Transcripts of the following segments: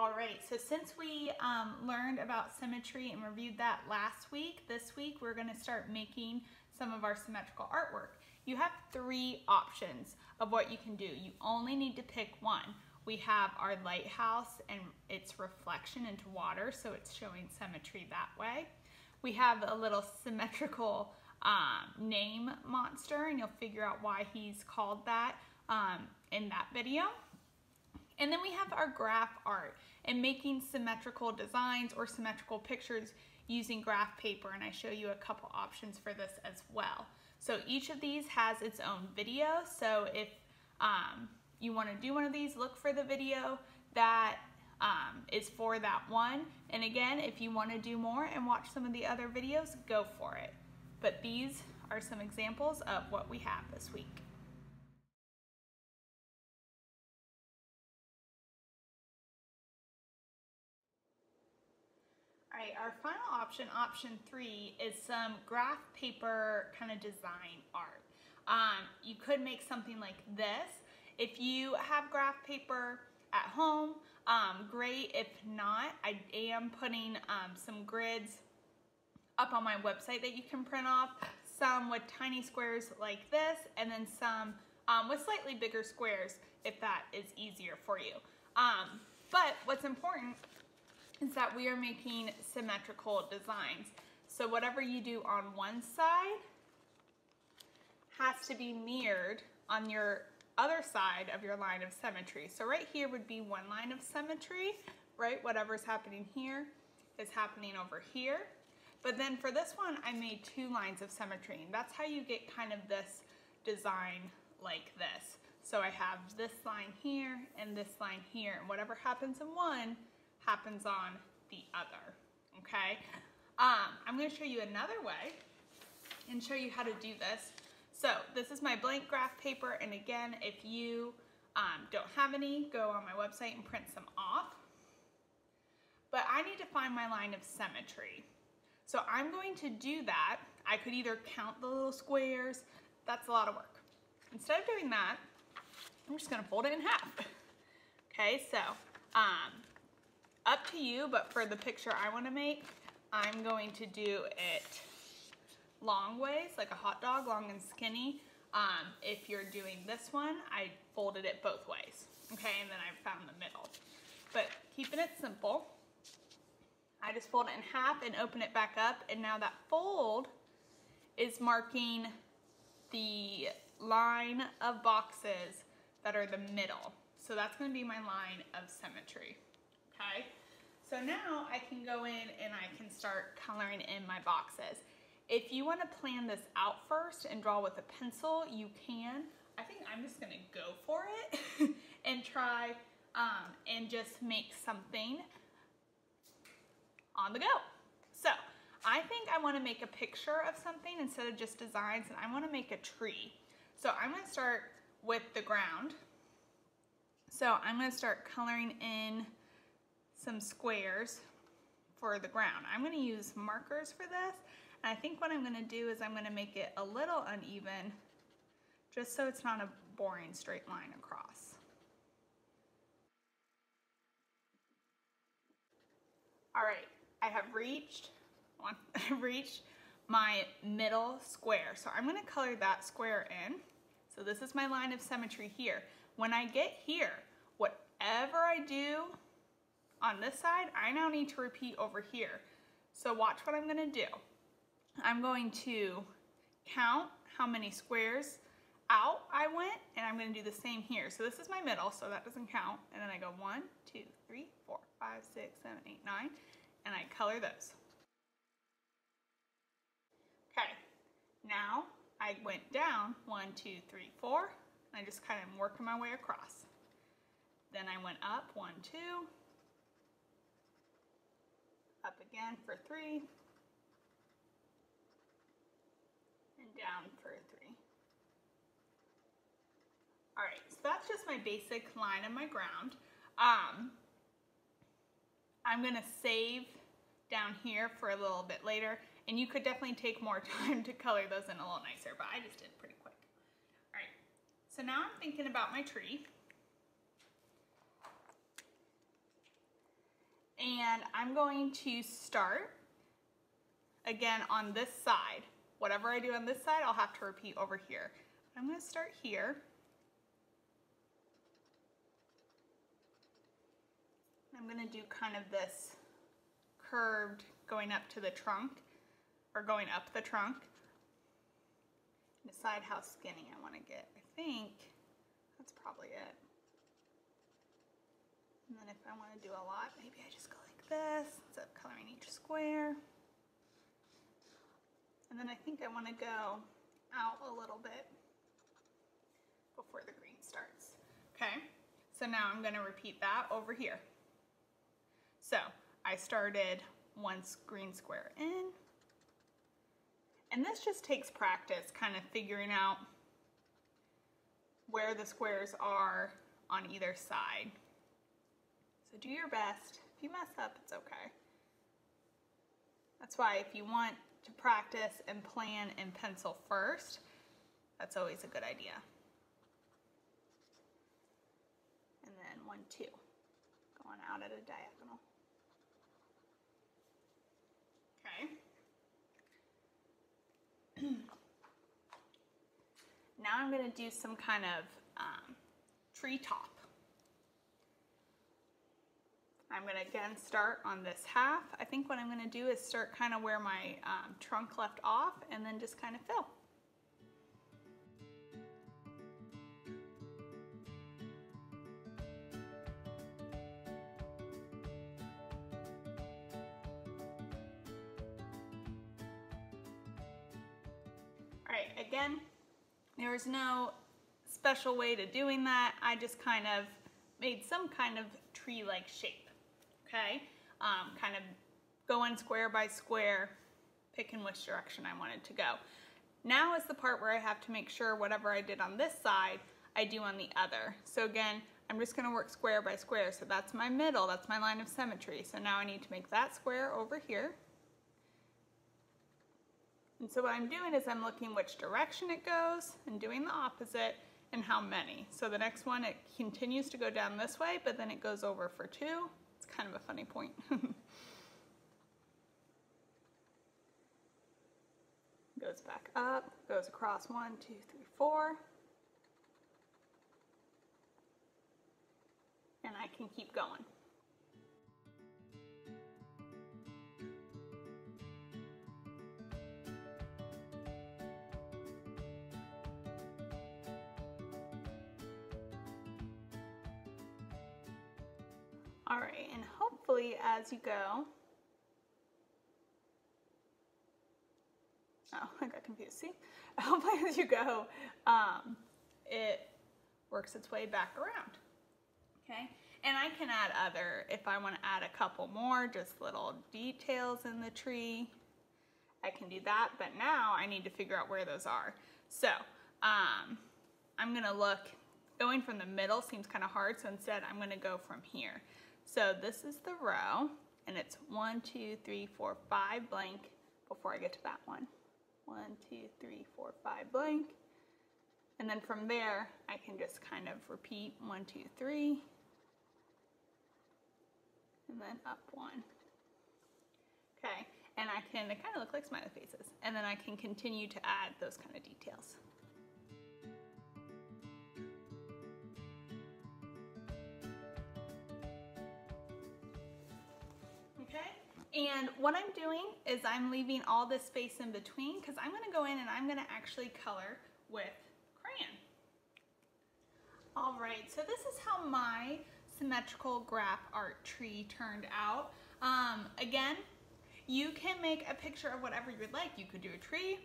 all right. So since we um, learned about symmetry and reviewed that last week, this week we're gonna start making some of our symmetrical artwork. You have three options of what you can do. You only need to pick one. We have our lighthouse and its reflection into water, so it's showing symmetry that way. We have a little symmetrical um, name monster, and you'll figure out why he's called that um, in that video. And then we have our graph art and making symmetrical designs or symmetrical pictures using graph paper, and I show you a couple options for this as well. So each of these has its own video, so if um, you want to do one of these, look for the video that um, is for that one. And again, if you want to do more and watch some of the other videos, go for it. But these are some examples of what we have this week. Right, our final option, option three, is some graph paper kind of design art. Um, you could make something like this. If you have graph paper at home, um, great. If not, I am putting um, some grids up on my website that you can print off, some with tiny squares like this, and then some um, with slightly bigger squares if that is easier for you. Um, but what's important is that we are making symmetrical designs. So whatever you do on one side has to be mirrored on your other side of your line of symmetry. So right here would be one line of symmetry, right? Whatever's happening here is happening over here. But then for this one, I made two lines of symmetry. And that's how you get kind of this design like this. So I have this line here and this line here. And whatever happens in one happens on the other, okay? Um, I'm gonna show you another way and show you how to do this. So this is my blank graph paper, and again, if you um, don't have any, go on my website and print some off. But I need to find my line of symmetry. So I'm going to do that. I could either count the little squares, that's a lot of work. Instead of doing that, I'm just gonna fold it in half. Okay, so um, up to you, but for the picture I wanna make, I'm going to do it long ways, like a hot dog, long and skinny. Um, if you're doing this one, I folded it both ways, okay, and then I found the middle. But keeping it simple, I just fold it in half and open it back up, and now that fold is marking the line of boxes that are the middle. So that's gonna be my line of symmetry, okay? So now I can go in and I can start coloring in my boxes. If you wanna plan this out first and draw with a pencil, you can. I think I'm just gonna go for it and try um, and just make something on the go. So I think I wanna make a picture of something instead of just designs and I wanna make a tree. So I'm gonna start with the ground. So I'm gonna start coloring in some squares for the ground. I'm gonna use markers for this. And I think what I'm gonna do is I'm gonna make it a little uneven just so it's not a boring straight line across. All right, I have reached, I've reached my middle square. So I'm gonna color that square in. So this is my line of symmetry here. When I get here, whatever I do on this side, I now need to repeat over here. So watch what I'm gonna do. I'm going to count how many squares out I went, and I'm gonna do the same here. So this is my middle, so that doesn't count. And then I go one, two, three, four, five, six, seven, eight, nine, and I color those. Okay, now I went down one, two, three, four, and I just kind of working my way across. Then I went up, one, two, up again for three, and down for three. All right, so that's just my basic line of my ground. Um, I'm gonna save down here for a little bit later, and you could definitely take more time to color those in a little nicer, but I just did pretty quick. All right, so now I'm thinking about my tree. And I'm going to start again on this side. Whatever I do on this side, I'll have to repeat over here. I'm gonna start here. I'm gonna do kind of this curved going up to the trunk or going up the trunk. Decide how skinny I wanna get. I think that's probably it. And then if I wanna do a lot, maybe I just go like this instead of coloring each square. And then I think I want to go out a little bit before the green starts. Okay, so now I'm going to repeat that over here. So I started one green square in, and this just takes practice kind of figuring out where the squares are on either side. So do your best. If you mess up, it's okay. That's why if you want to practice and plan in pencil first, that's always a good idea. And then one, two, going out at a diagonal. Okay. now I'm going to do some kind of um, tree top. I'm gonna again start on this half. I think what I'm gonna do is start kind of where my um, trunk left off and then just kind of fill. All right, again, there is no special way to doing that. I just kind of made some kind of tree-like shape okay? Um, kind of going square by square, picking which direction I wanted to go. Now is the part where I have to make sure whatever I did on this side, I do on the other. So again, I'm just gonna work square by square. So that's my middle, that's my line of symmetry. So now I need to make that square over here. And so what I'm doing is I'm looking which direction it goes and doing the opposite and how many. So the next one, it continues to go down this way, but then it goes over for two kind of a funny point. goes back up, goes across one, two, three, four. And I can keep going. All right, and hopefully as you go, oh, I got confused, see? Hopefully as you go, um, it works its way back around, okay? And I can add other, if I wanna add a couple more, just little details in the tree, I can do that, but now I need to figure out where those are. So, um, I'm gonna look, going from the middle seems kind of hard, so instead I'm gonna go from here. So this is the row, and it's one, two, three, four, five blank before I get to that one. One, two, three, four, five blank. And then from there, I can just kind of repeat one, two, three, and then up one. Okay, and I can, they kind of look like smiley faces. And then I can continue to add those kind of details. And what I'm doing is I'm leaving all this space in between because I'm gonna go in and I'm gonna actually color with crayon. All right, so this is how my symmetrical graph art tree turned out. Um, again, you can make a picture of whatever you would like. You could do a tree,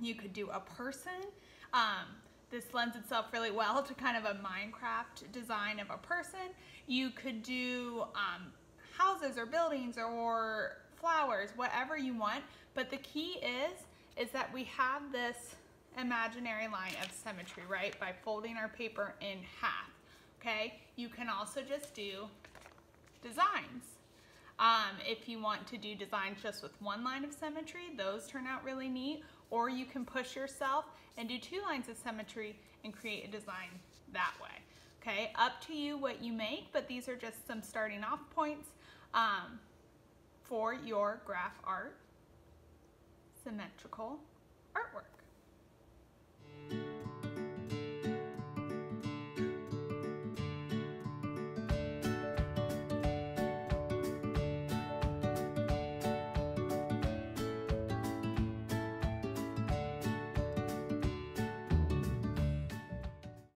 you could do a person. Um, this lends itself really well to kind of a Minecraft design of a person. You could do um, houses or buildings or flowers, whatever you want. But the key is, is that we have this imaginary line of symmetry, right? By folding our paper in half, okay? You can also just do designs. Um, if you want to do designs just with one line of symmetry, those turn out really neat. Or you can push yourself and do two lines of symmetry and create a design that way. Okay, up to you what you make, but these are just some starting off points. Um, for your graph art symmetrical artwork.